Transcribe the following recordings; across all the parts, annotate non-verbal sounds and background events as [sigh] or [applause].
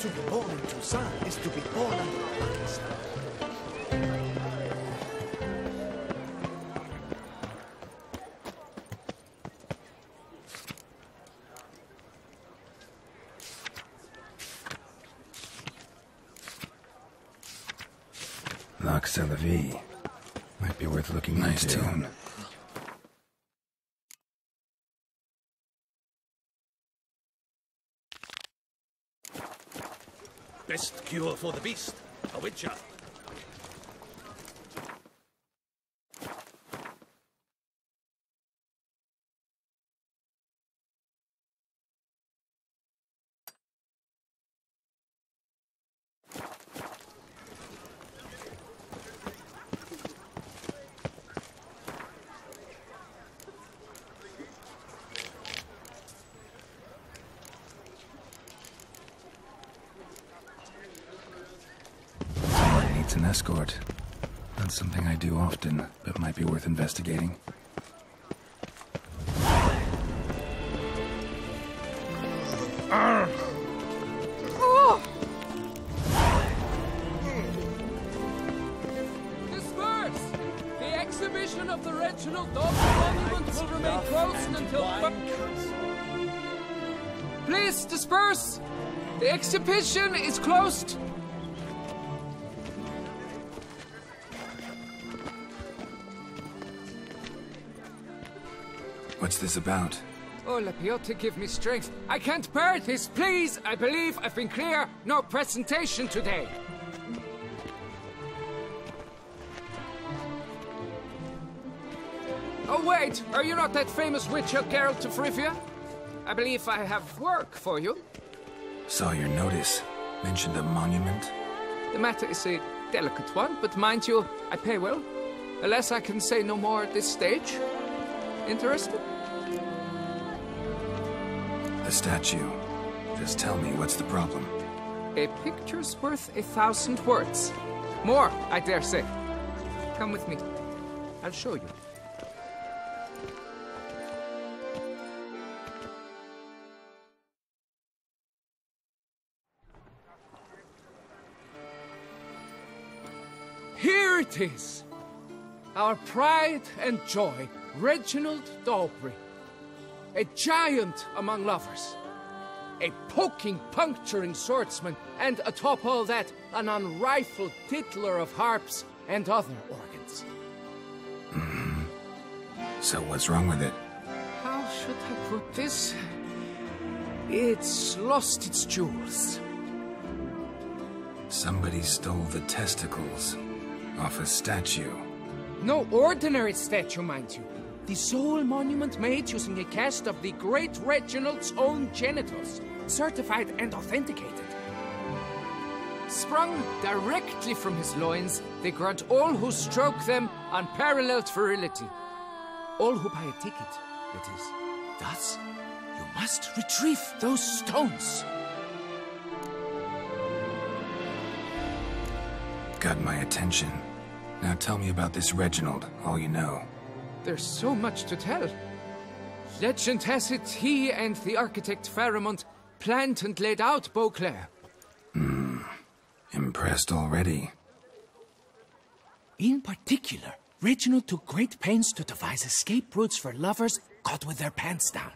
To be born in Toussaint is to be born under Christ. Loch Salavi. Might be worth looking Nice into. tune. Best cure for the beast, a witcher. Needs an escort. Not something I do often, but might be worth investigating. Disperse! The exhibition of the this about? Oh, Lebioda, give me strength. I can't bear this, please! I believe I've been clear. No presentation today. Oh, wait! Are you not that famous witcher, Geralt of Rivia? I believe I have work for you. Saw your notice. Mentioned a monument. The matter is a delicate one, but mind you, I pay well. Alas, I can say no more at this stage. Interested? Statue. Just tell me what's the problem. A picture's worth a thousand words. More, I dare say. Come with me. I'll show you. Here it is. Our pride and joy, Reginald d'Aubry. A giant among lovers a poking, puncturing swordsman, and atop all that, an unrifled tittler of harps and other organs. [clears throat] So what's wrong with it? How should I put this? It's lost its jewels. Somebody stole the testicles off a statue. No ordinary statue, mind you. The sole monument made using a cast of the great Reginald's own genitals, certified and authenticated. Sprung directly from his loins, they grant all who stroke them unparalleled virility. All who buy a ticket, that is. Thus, you must retrieve those stones. Got my attention. Now tell me about this Reginald, all you know. There's so much to tell. Legend has it he and the architect Faramond planned and laid out Beauclair. Hmm. Impressed already. In particular, Reginald took great pains to devise escape routes for lovers caught with their pants down.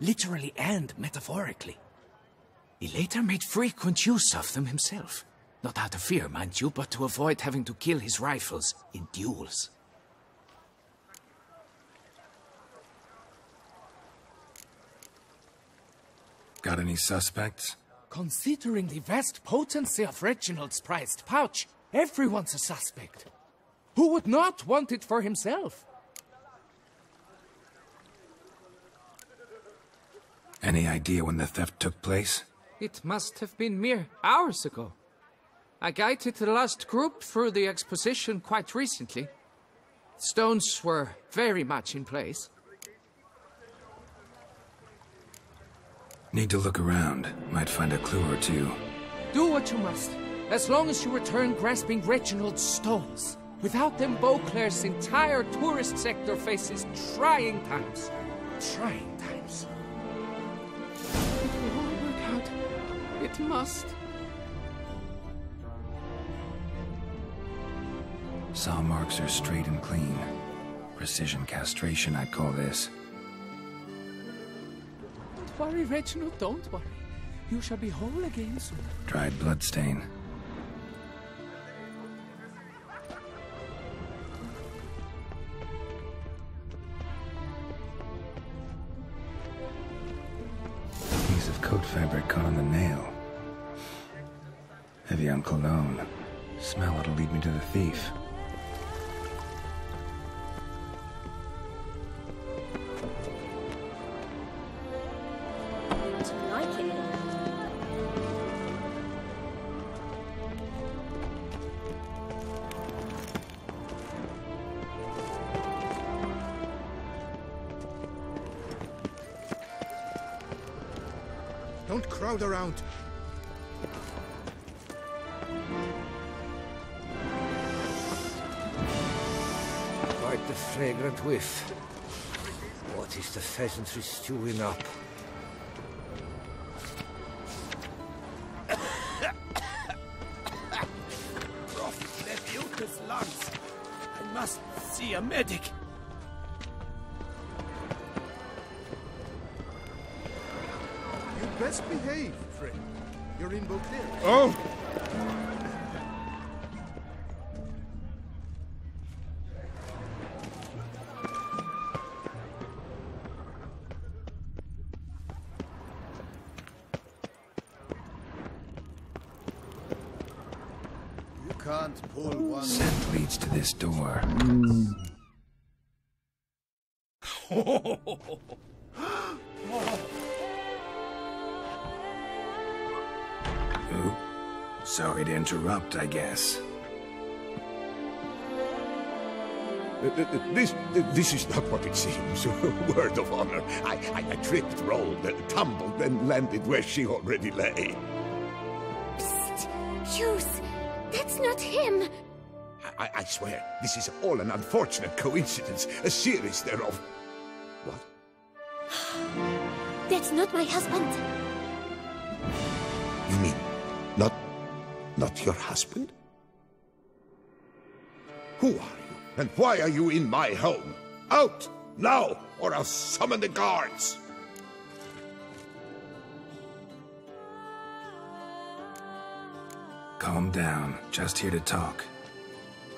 Literally and metaphorically. He later made frequent use of them himself. Not out of fear, mind you, but to avoid having to kill his rifles in duels. Got any suspects? Considering the vast potency of Reginald's prized pouch, everyone's a suspect. Who would not want it for himself? Any idea when the theft took place? It must have been mere hours ago. I guided the last group through the exposition quite recently. Stones were very much in place. Need to look around. Might find a clue or two. Do what you must, as long as you return grasping Reginald's stones. Without them, Beauclair's entire tourist sector faces trying times. Trying times. It will all work out. It must. Saw marks are straight and clean. Precision castration, I'd call this. Worry, Reginald, don't worry. You shall be whole again soon. Dried bloodstain. Piece of coat fabric caught on the nail. Heavy on cologne. Smell it'll lead me to the thief. Pheasantry stewing up? This door. [laughs] Oop. Sorry to interrupt, I guess. Uh, uh, This, this is not what it seems. [laughs] Word of honor. I, I, I tripped, rolled, uh, tumbled, and landed where she already lay. Psst! Hughes! That's not him! I, I- I swear, this is all an unfortunate coincidence, a series thereof. What? [sighs] That's not my husband! You mean, not, not your husband? Who are you, and why are you in my home? Out, now, or I'll summon the guards! Calm down. Just here to talk.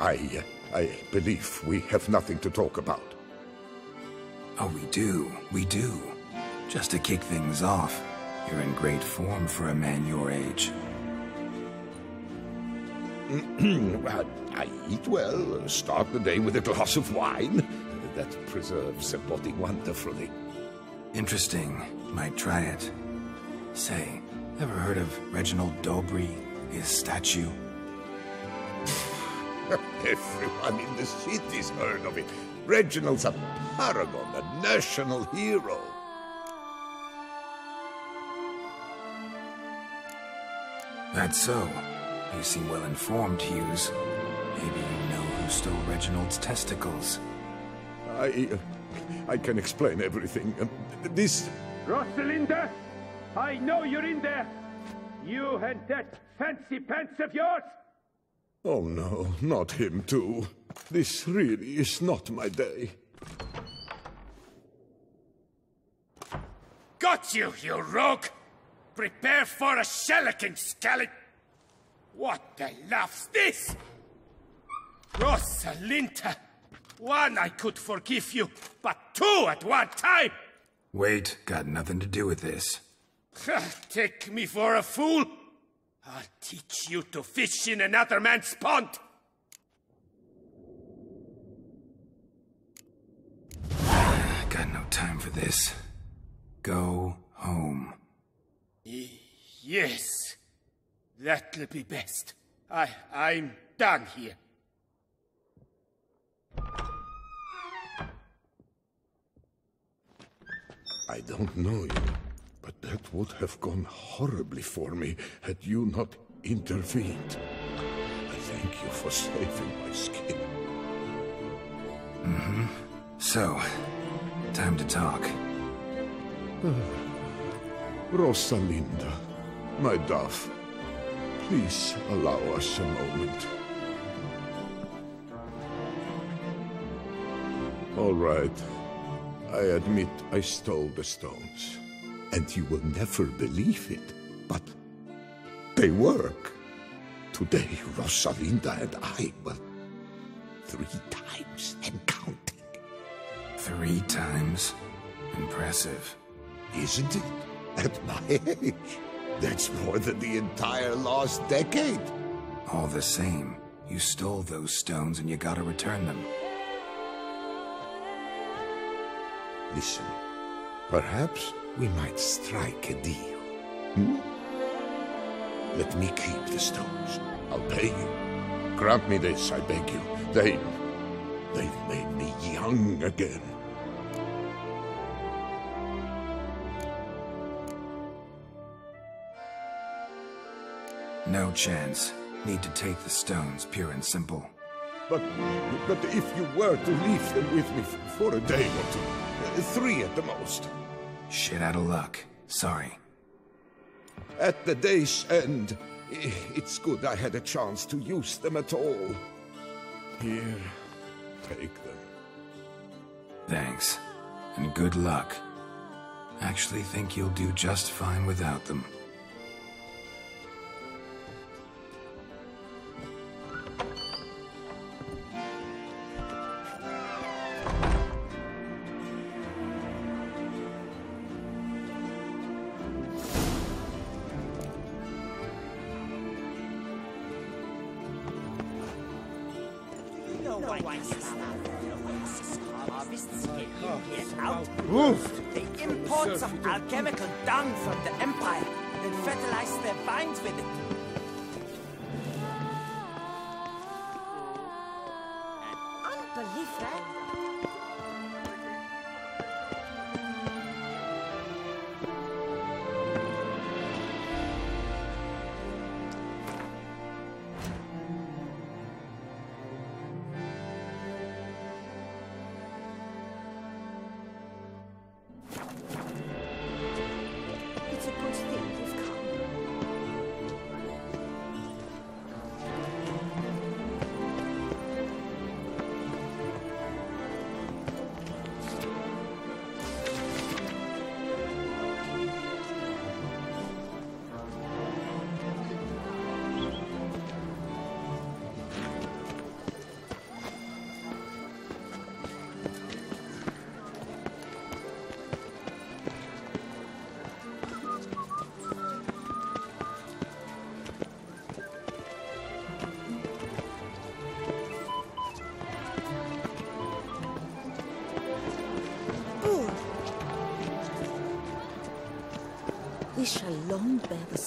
I, I believe we have nothing to talk about. Oh, we do. We do. Just to kick things off, you're in great form for a man your age. [clears throat] Well, I eat well, and start the day with a glass of wine. That preserves the body wonderfully. Interesting. Might try it. Say, ever heard of Reginald d'Aubry, his statue? [laughs] Everyone in the city's heard of it. Reginald's a paragon, a national hero. That's so. You seem well informed, Hughes. Maybe you know who stole Reginald's testicles. I, uh, I can explain everything. Um, This, Rosalinda! I know you're in there! You and that fancy pants of yours! Oh no, not him too. This really is not my day. Got you, you rogue! Prepare for a shellacking, scallop! What the laugh's this? Rosalinda! One I could forgive you, but two at one time! Wait, got nothing to do with this. [laughs] Take me for a fool? I'll teach you to fish in another man's pond! Got no time for this. Go home. Yes, that'll be best. I, I'm done here. I don't know you, but that would have gone horribly for me had you not intervened. I thank you for saving my skin. Mm-hmm. So, time to talk. [sighs] Rosalinda, My dove, please allow us a moment. All right. I admit I stole the stones. And you will never believe it, but they work. Today, Rosalinda and I, well, three times and counting. Three times? Impressive. Isn't it? At my age. That's more than the entire lost decade. All the same, you stole those stones and you gotta return them. Listen, perhaps we might strike a deal. Hmm? Let me keep the stones. I'll pay you. Grant me this, I beg you. They... they've made me young again. No chance. Need to take the stones, pure and simple. But, but if you were to leave them with me for a day or two, three at the most, Shit out of luck. Sorry. at the day's end, it's good I had a chance to use them at all. Here, take them. Thanks. And good luck. Actually think you'll do just fine without them.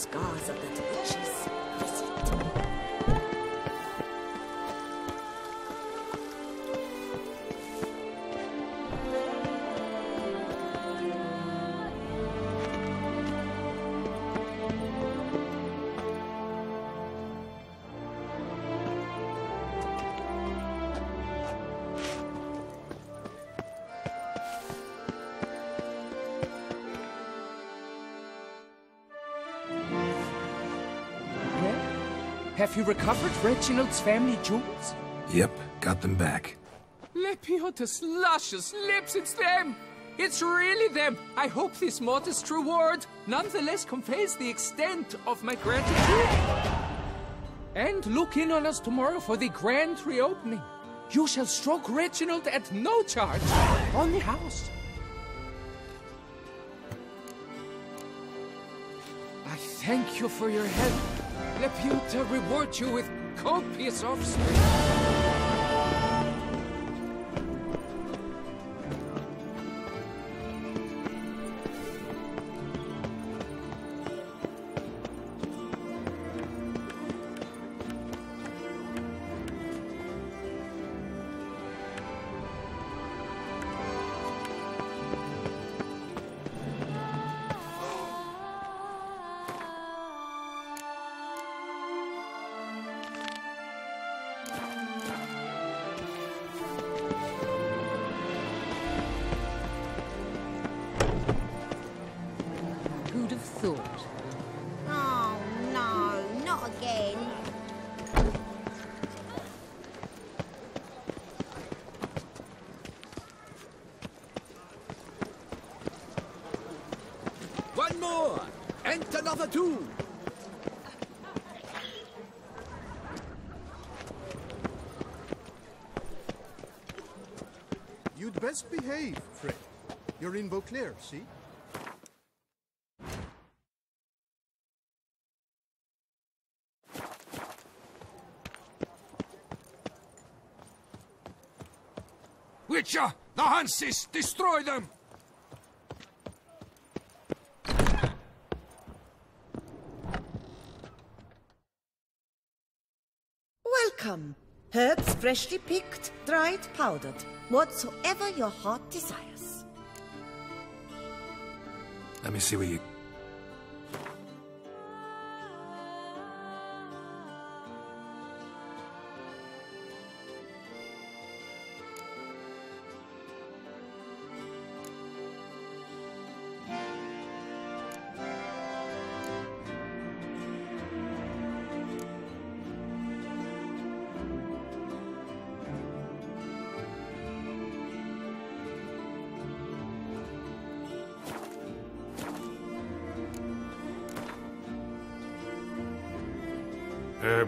Scars of that witch's have you recovered Reginald's family jewels? Yep, got them back. Lebioda's luscious lips, it's them! It's really them! I hope this modest reward nonetheless conveys the extent of my gratitude. And look in on us tomorrow for the grand reopening. You shall stroke Reginald at no charge on the house. I thank you for your help. Lebioda reward you with copious offspring. Best behave, Fred. You're in Beauclair, see? Witcher! Uh, the Hansis! Destroy them! Welcome. Herbs freshly picked, dried, powdered. Whatsoever your heart desires. Let me see what you...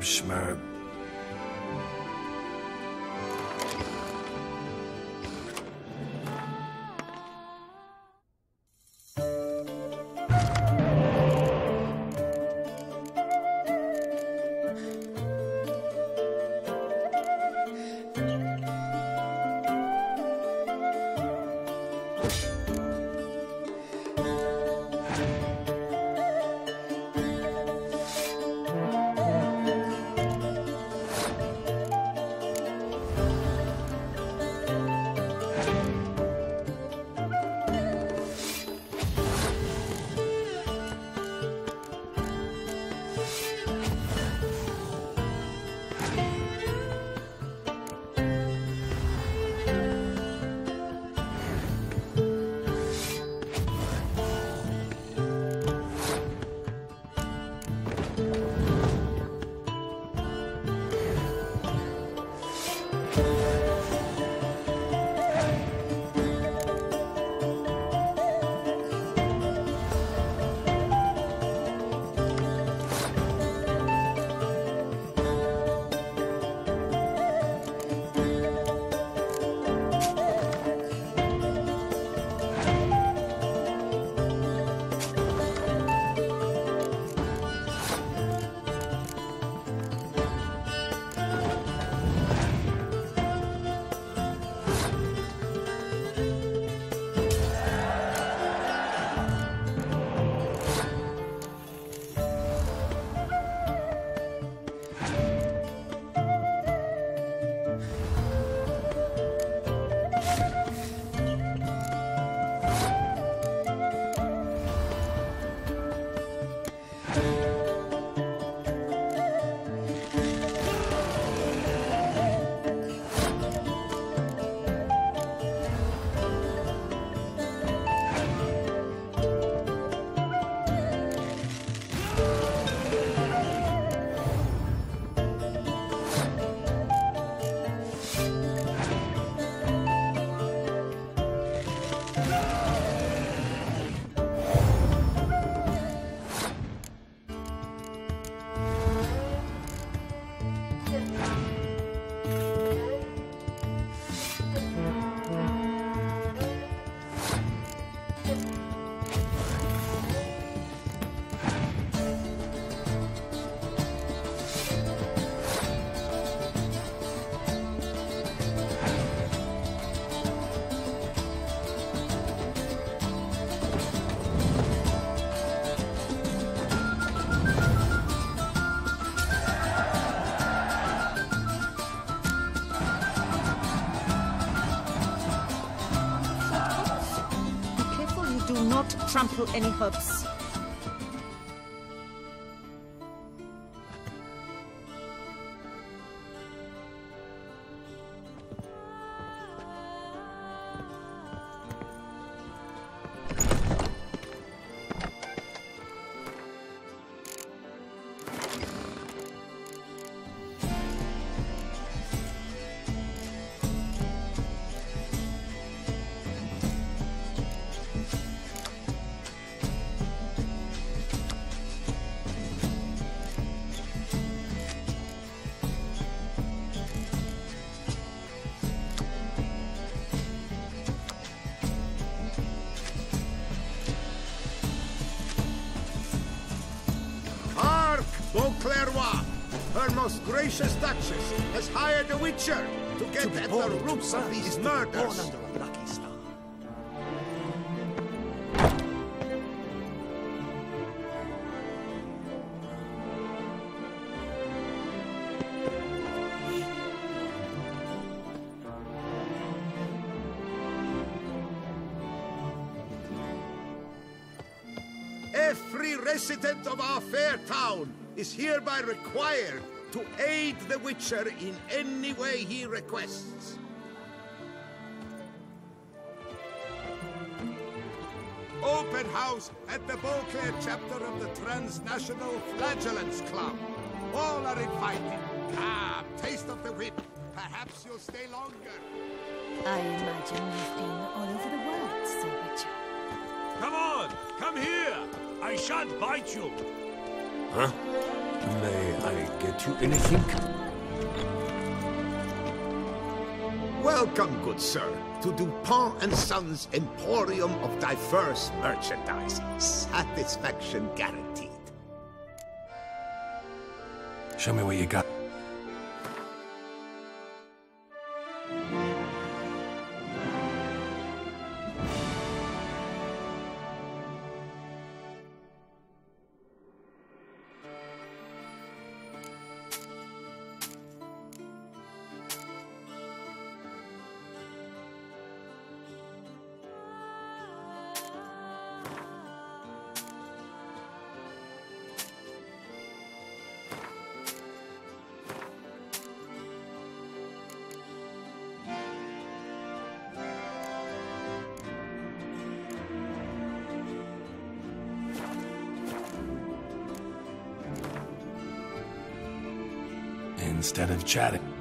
Herb trample any herbs. Most gracious Duchess has hired a witcher to get To at the roots of these murders. under a lucky star. Every resident of our fair town is hereby required aid the Witcher in any way he requests. Open house at the Beauclair chapter of the Transnational Flagellants Club. All are invited. Come, taste of the whip. Perhaps you'll stay longer. I imagine you've been all over the world, Sir Witcher. Come on, come here. I shan't bite you. Huh? May I get you anything? Welcome, good sir, to Dupont and Sons Emporium of Diverse Merchandise. Satisfaction guaranteed. Show me what you got. Chatting.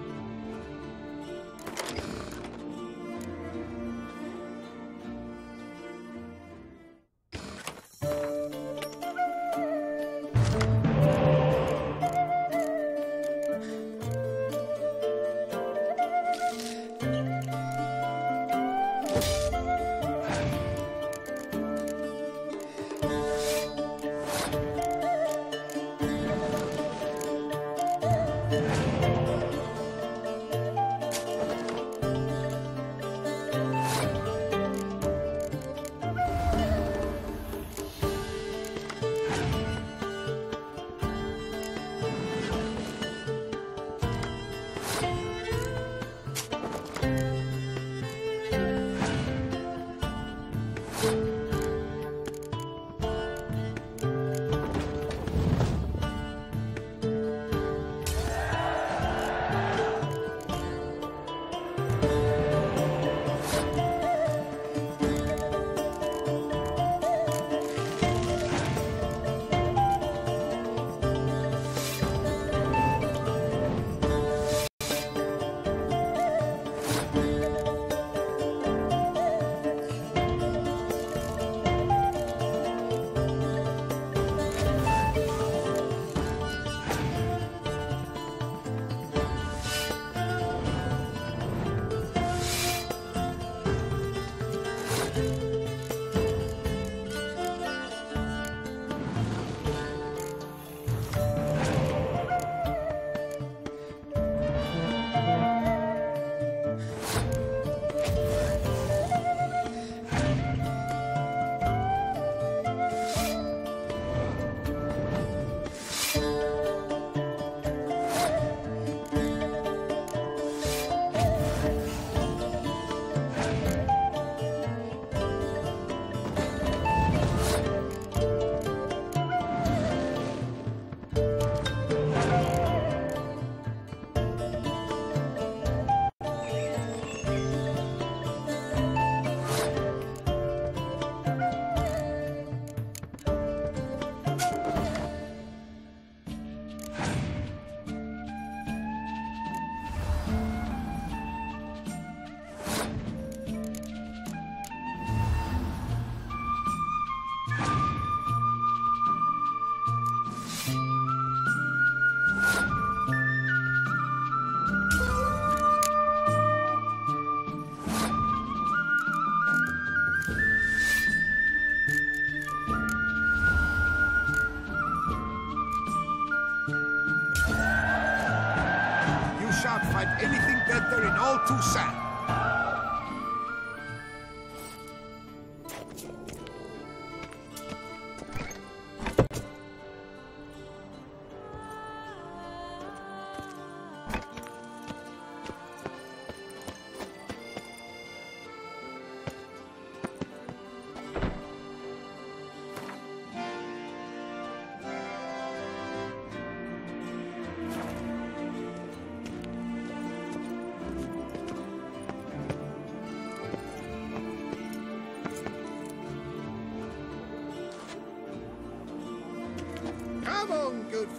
Toussaint.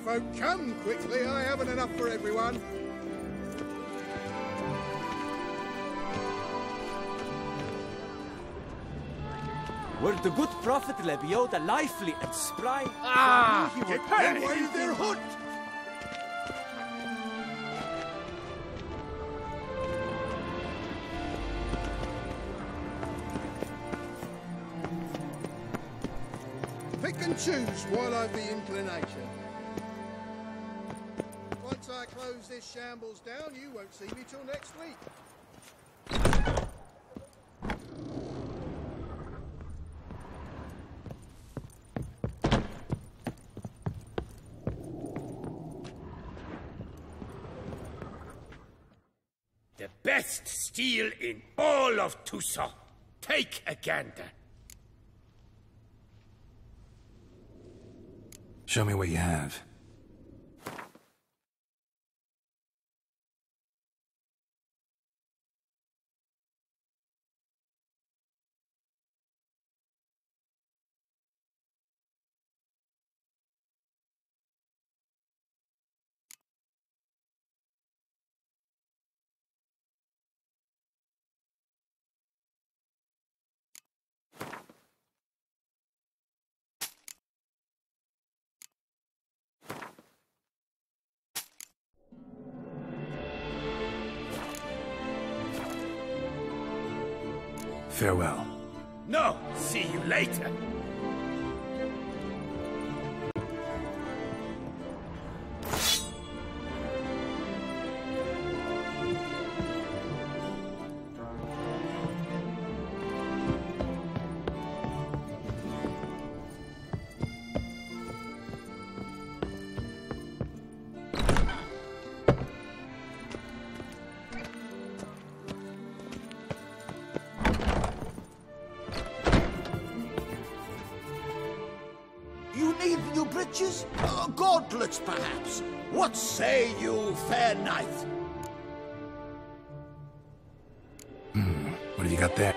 Folk, come quickly. I haven't enough for everyone. Were the good prophet Lebioda lively and spry? Ah, He would hey. wave their hood. Pick and choose while I've the inclination. Once close this shambles down, you won't see me till next week. The best steel in all of Toussaint. Take a gander. Show me what you have. Farewell. No, see you later. Gauntlets, perhaps? What say you, fair knight? Hmm, What have you got there?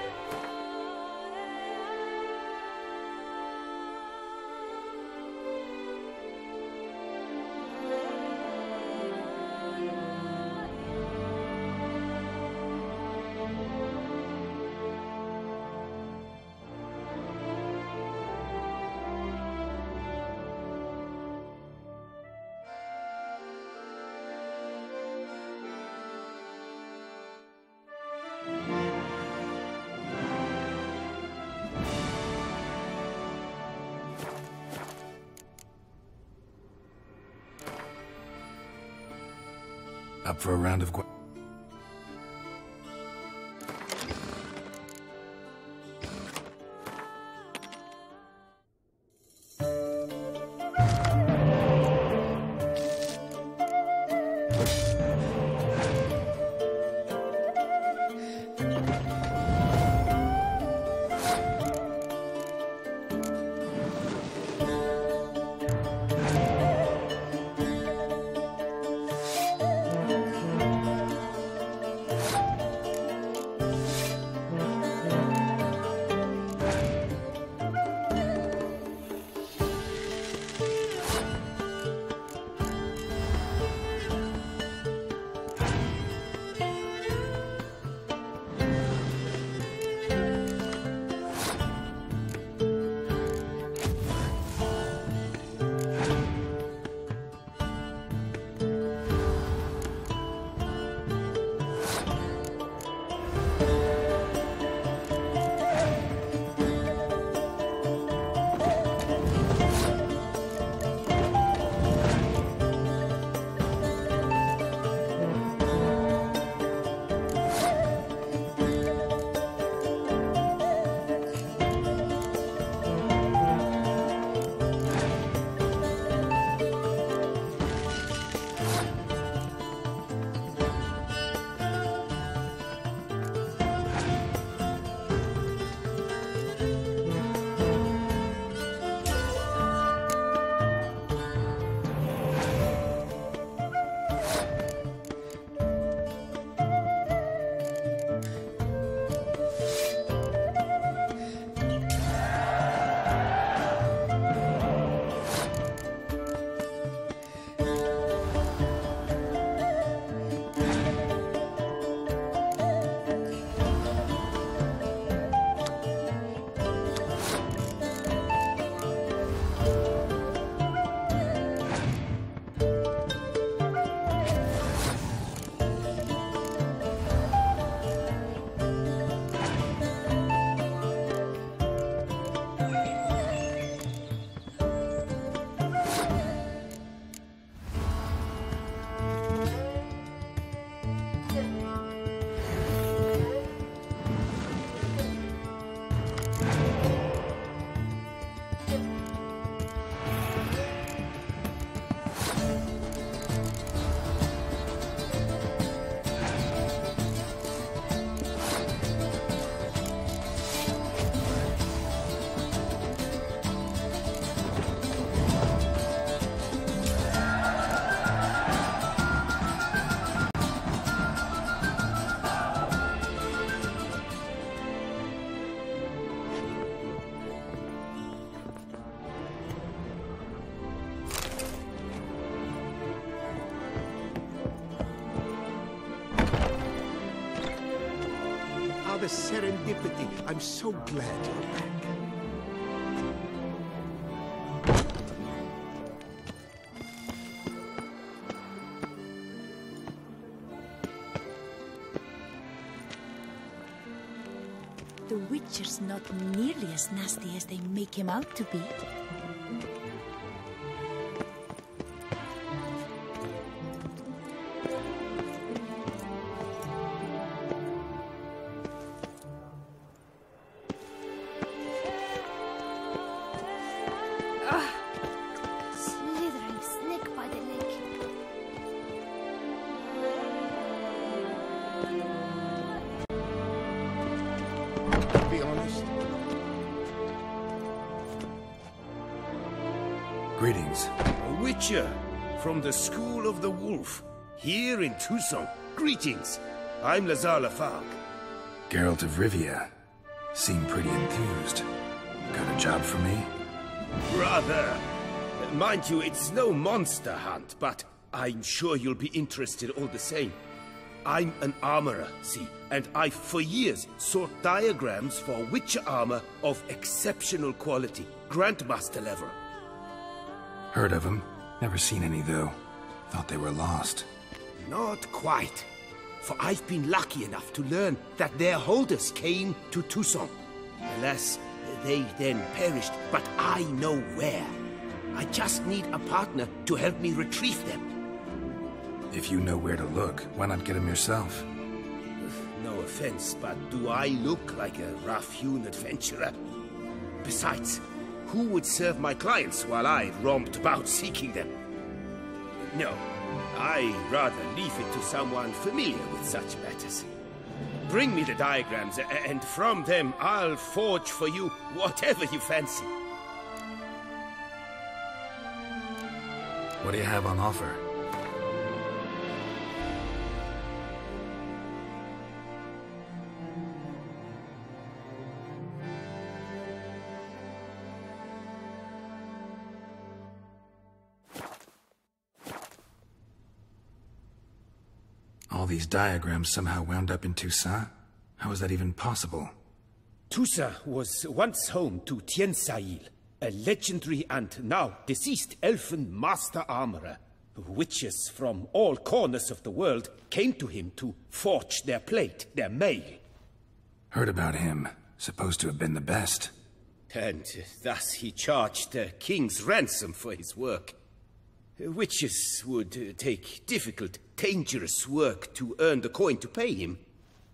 For a round of... I'm so glad you're back. The Witcher's not nearly as nasty as they make him out to be. The School of the Wolf, here in Toussaint. Greetings. I'm Lazar Lafargue. Geralt of Rivia. Seem pretty enthused. Got a job for me? Brother, mind you, it's no monster hunt, but I'm sure you'll be interested all the same. I'm an armorer, see, and I've for years sought diagrams for Witcher armor of exceptional quality, Grandmaster level. Heard of them. Never seen any, though. Thought they were lost. Not quite. For I've been lucky enough to learn that their holders came to Toussaint. Alas, they then perished, but I know where. I just need a partner to help me retrieve them. If you know where to look, why not get them yourself? No offense, but do I look like a rough-hewn adventurer? Besides, who would serve my clients while I romped about seeking them? No, I rather leave it to someone familiar with such matters. Bring me the diagrams, and from them I'll forge for you whatever you fancy. What do you have on offer? Diagrams somehow wound up in Toussaint? How is that even possible? Toussaint was once home to Tien Sail, a legendary and now deceased elfin master armorer. Witches from all corners of the world came to him to forge their plate, their mail. Heard about him. Supposed to have been the best. And thus he charged the king's ransom for his work. Witches would take difficult, dangerous work to earn the coin to pay him.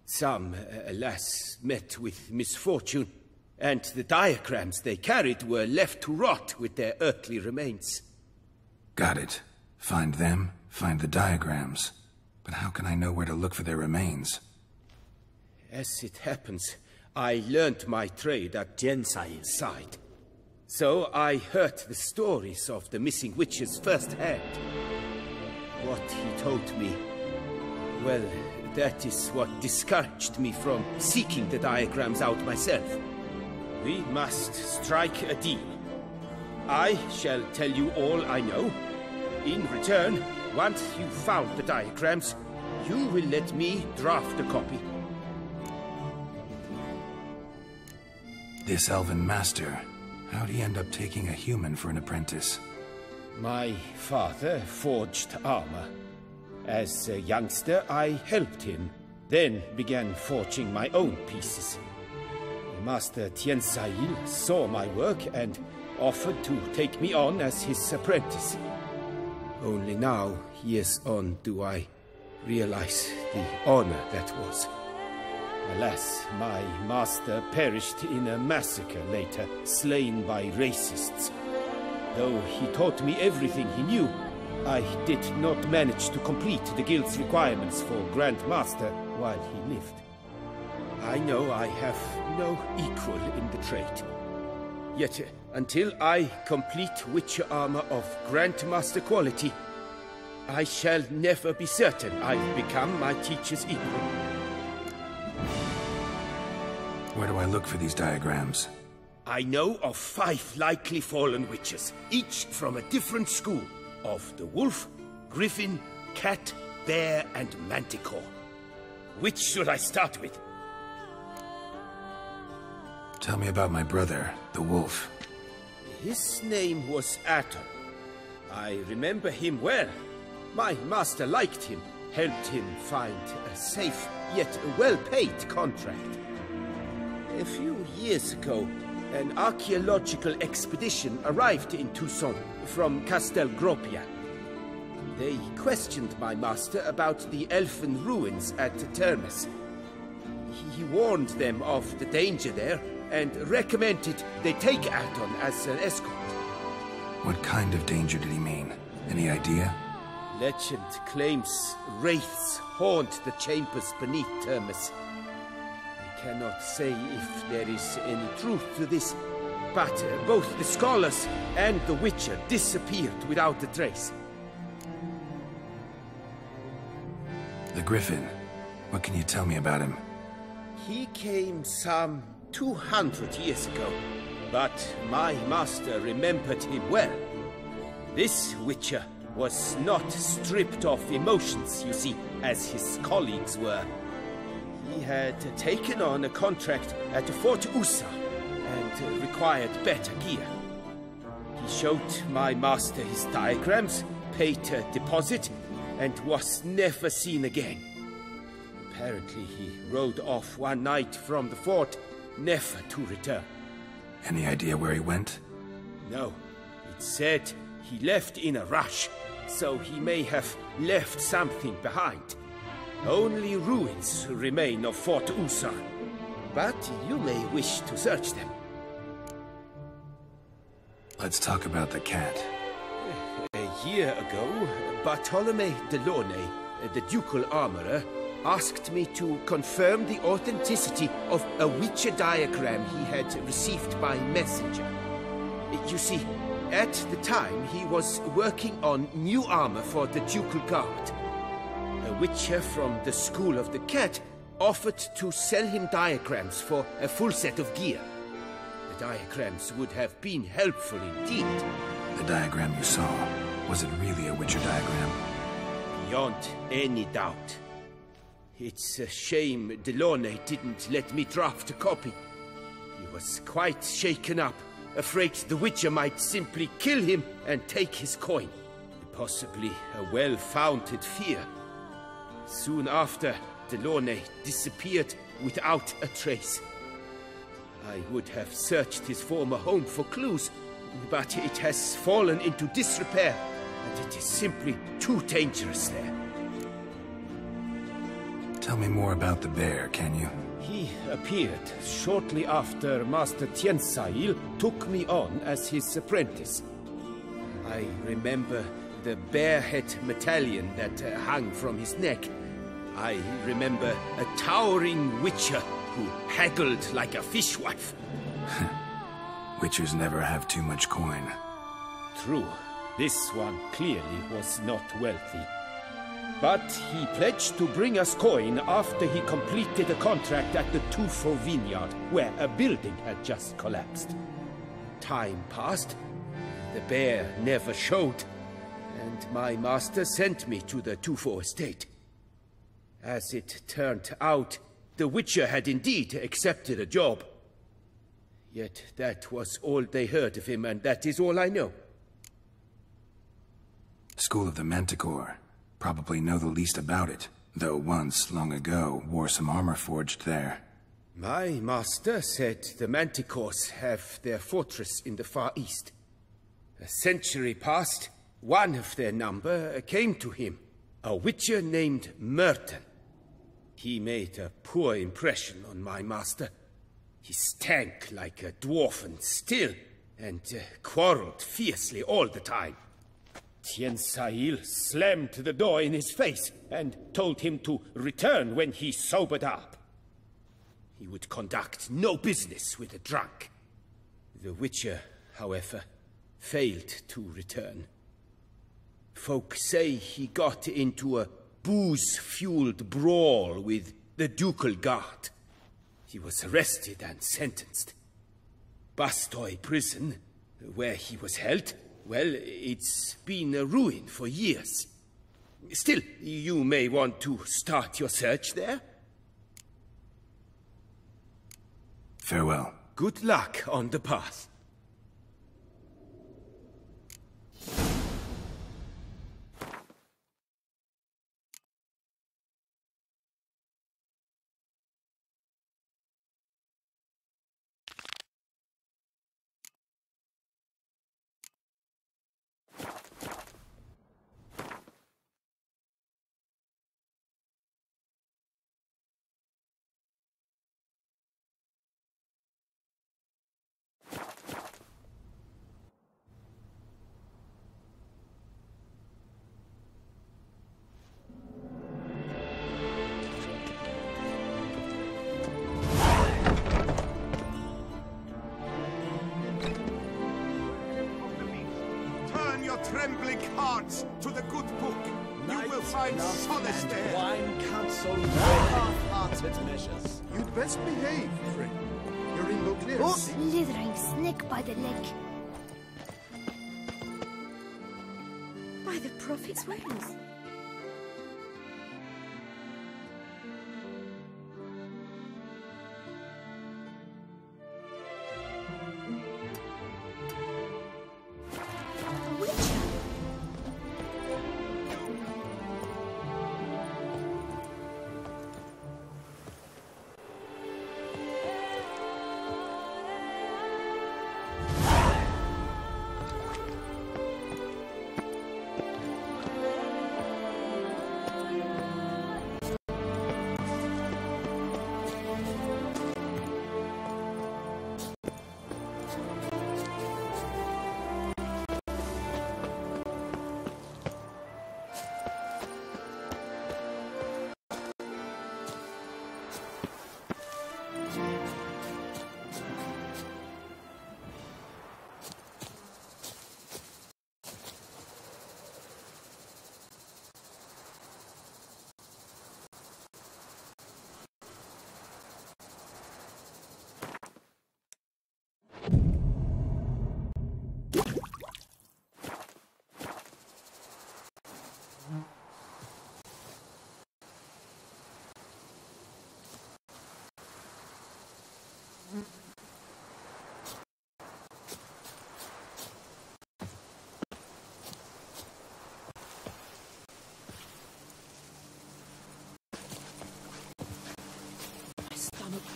Some, uh, alas, met with misfortune, and the diagrams they carried were left to rot with their earthly remains. Got it. Find them, find the diagrams. But how can I know where to look for their remains? As it happens, I learned my trade at Jensail's side. So I heard the stories of the missing witches firsthand. What he told me, well, that is what discouraged me from seeking the diagrams out myself. We must strike a deal. I shall tell you all I know. In return, once you've found the diagrams, you will let me draft a copy. This elven master, how'd he end up taking a human for an apprentice? My father forged armor. As a youngster, I helped him, then began forging my own pieces. Master Tiensail saw my work and offered to take me on as his apprentice. Only now, years on, do I realize the honor that was. Alas, my master perished in a massacre later, slain by racists. Though he taught me everything he knew, I did not manage to complete the guild's requirements for Grand Master while he lived. I know I have no equal in the trade. Yet, until I complete Witcher armor of Grandmaster quality, I shall never be certain I've become my teacher's equal. Where do I look for these diagrams? I know of five likely fallen witches, each from a different school of the wolf, griffin, cat, bear, and manticore. Which should I start with? Tell me about my brother, the wolf. His name was Aton. I remember him well. My master liked him, helped him find a safe yet well-paid contract. A few years ago, an archaeological expedition arrived in Toussaint from Castel Graupian. They questioned my master about the elfin ruins at Termes. He warned them of the danger there and recommended they take Aton as an escort. What kind of danger did he mean? Any idea? Legend claims wraiths haunt the chambers beneath Termes. I cannot say if there is any truth to this, but uh, both the scholars and the Witcher disappeared without a trace. The Griffin. What can you tell me about him? He came some 200 years ago, but my master remembered him well. This Witcher was not stripped of emotions, you see, as his colleagues were. He had taken on a contract at Fort Ussar and required better gear. He showed my master his diagrams, paid a deposit, and was never seen again. Apparently he rode off one night from the fort, never to return. Any idea where he went? No. It said he left in a rush, so he may have left something behind. Only ruins remain of Fort Ussar, but you may wish to search them. Let's talk about the cat. A year ago, Bartolome Delaunay, the ducal armorer, asked me to confirm the authenticity of a Witcher diagram he had received by messenger. You see, at the time he was working on new armor for the ducal guard. Witcher from the School of the Cat offered to sell him diagrams for a full set of gear. The diagrams would have been helpful indeed. The diagram you saw, was it really a Witcher diagram? Beyond any doubt. It's a shame Delaunay didn't let me draft a copy. He was quite shaken up, afraid the Witcher might simply kill him and take his coin. Possibly a well-founded fear. Soon after, Delaunay disappeared without a trace. I would have searched his former home for clues, but it has fallen into disrepair, and it is simply too dangerous there. Tell me more about the bear, can you? He appeared shortly after Master Tiensail took me on as his apprentice. I remember the bear-head medallion that uh, hung from his neck. I remember a towering witcher who haggled like a fishwife. [laughs] Witchers never have too much coin. True. This one clearly was not wealthy. But he pledged to bring us coin after he completed a contract at the Tufo vineyard, where a building had just collapsed. Time passed. The bear never showed, and my master sent me to the Tufo estate. As it turned out, the Witcher had indeed accepted a job. Yet that was all they heard of him, and that is all I know. School of the Manticore. Probably know the least about it, though once, long ago, wore some armor forged there. My master said the Manticores have their fortress in the Far East. A century past, one of their number came to him, a witcher named Merton. He made a poor impression on my master. He stank like a dwarfen still, and uh, quarreled fiercely all the time. Tien slammed the door in his face and told him to return when he sobered up. He would conduct no business with a drunk. The Witcher, however, failed to return. Folk say he got into a booze-fueled brawl with the Ducal Guard. He was arrested and sentenced. Bastoy prison, where he was held, well, it's been a ruin for years. Still, you may want to start your search there. Farewell. Good luck on the path. Hearts to the good book. You will find solace there. Wine cancel no half-hearted measures. You'd best behave, Frick. You're in Beauclair. Oh, slithering snake by the leg. By the prophet's wings.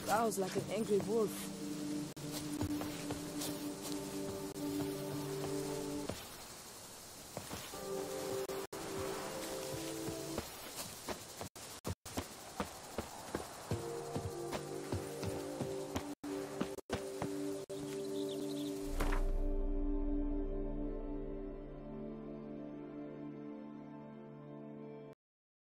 Growls like an angry wolf.